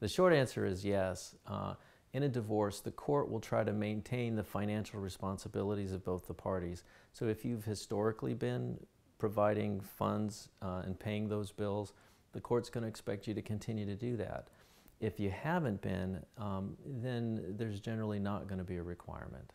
The short answer is yes. Uh, in a divorce, the court will try to maintain the financial responsibilities of both the parties. So if you've historically been providing funds uh, and paying those bills, the court's going to expect you to continue to do that. If you haven't been, um, then there's generally not going to be a requirement.